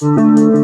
Música